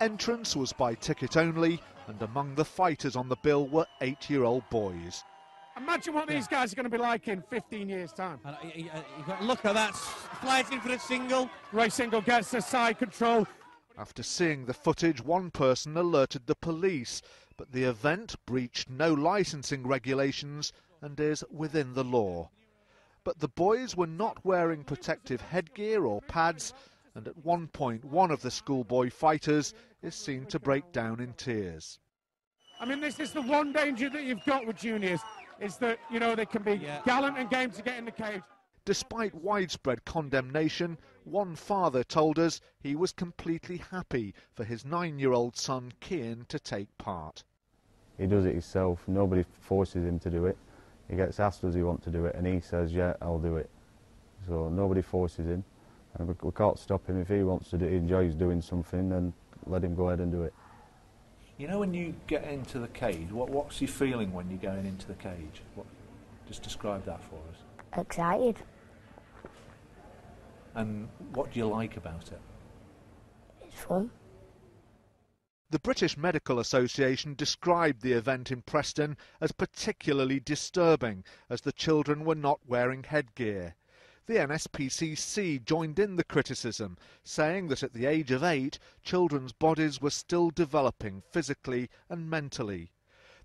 Entrance was by ticket only, and among the fighters on the bill were eight-year-old boys. Imagine what these guys are going to be like in 15 years' time. And uh, you, you look at that, flies in for a single. Ray Single gets the side control. After seeing the footage, one person alerted the police, but the event breached no licensing regulations and is within the law. But the boys were not wearing protective headgear or pads, and at one point, one of the schoolboy fighters is seen to break down in tears. I mean, this is the one danger that you've got with juniors, is that, you know, they can be Yeah. gallant and game to get in the cage. Despite widespread condemnation, one father told us he was completely happy for his nine-year-old son Kian to take part. He does it himself. Nobody forces him to do it. He gets asked does he want to do it, and he says, "Yeah, I'll do it." So nobody forces him, and we, we can't stop him if he wants to do. He enjoys doing something, then let him go ahead and do it. You know, when you get into the cage, what, what's your feeling when you're going into the cage? What, just describe that for us. Excited. And what do you like about it? It's fun. The British Medical Association described the event in Preston as particularly disturbing as the children were not wearing headgear. The NSPCC joined in the criticism, saying that at the age of eight, children's bodies were still developing physically and mentally.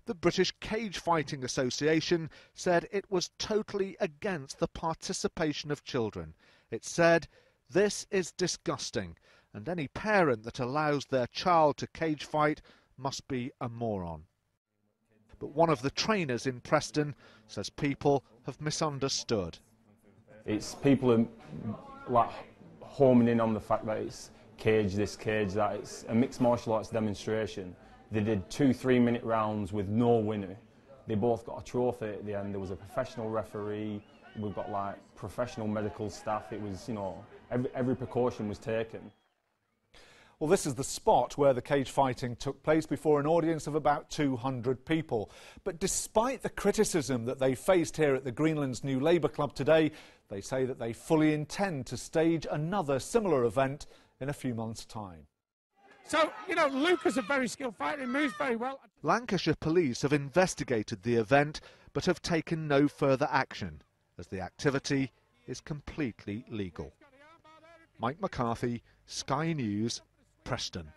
The British Cage Fighting Association said it was totally against the participation of children. It said, This is disgusting, and any parent that allows their child to cage fight must be a moron. But one of the trainers in Preston says people have misunderstood. It's people are like homing in on the fact that it's cage this, cage that. It's a mixed martial arts demonstration. They did two three minute rounds with no winner. They both got a trophy at the end. There was a professional referee. We've got like professional medical staff. It was, you know, every, every precaution was taken. Well, this is the spot where the cage fighting took place before an audience of about 200 people. But despite the criticism that they faced here at the Greenland's New Labour Club today, they say that they fully intend to stage another similar event in a few months' time. So, you know, Luke is a very skilled fighter. He moves very well. Lancashire police have investigated the event but have taken no further action as the activity is completely legal. Mike McCarthy, Sky News, Preston.